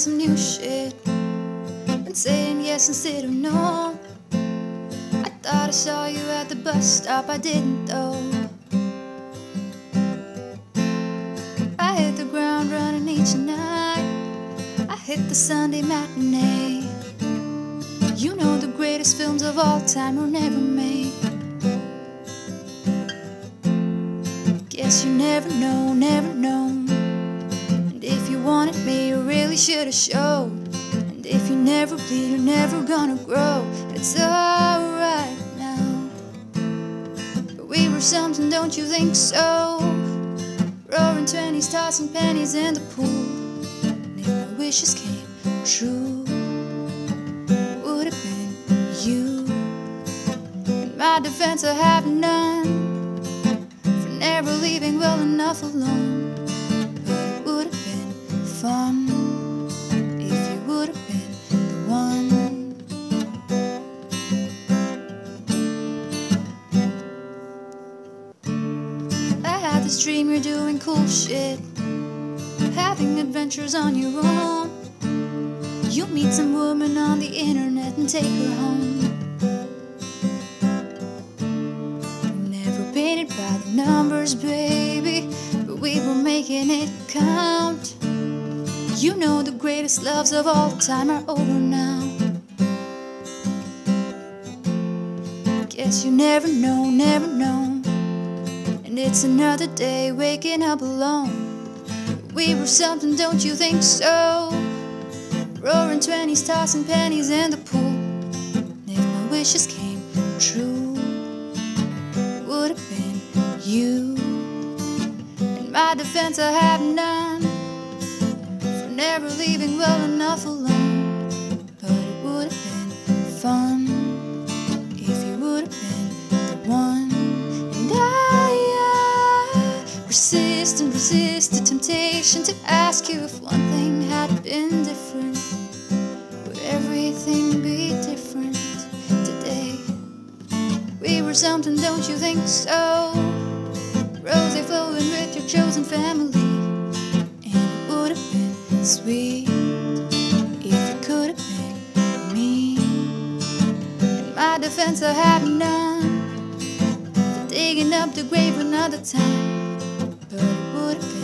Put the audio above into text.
some new shit. Been saying yes instead of no. I thought I saw you at the bus stop, I didn't though. I hit the ground running each night. I hit the Sunday matinee. You know the greatest films of all time were never made. Guess you never know, never know. Really should have showed. And if you never bleed, you're never gonna grow. It's alright now. But we were something, don't you think so? Roaring twenties, tossing pennies in the pool. And if my wishes came true, would have been you. In my defense, I have none for never leaving well enough alone. This dream you're doing cool shit, having adventures on your own. You meet some woman on the internet and take her home. Never painted by the numbers, baby, but we were making it count. You know the greatest loves of all time are over now. Guess you never know, never know. It's another day waking up alone. We were something, don't you think so? Roaring twenties, tossing pennies in the pool. If my wishes came true, would have been you. In my defense, I have none for never leaving well enough alone. Resist and resist the temptation to ask you if one thing had been different. Would everything be different today? We were something, don't you think so? Rosy flowing with your chosen family. And it would have been sweet if it could have been me. In my defense, I have none for digging up the grave another time. But it would have been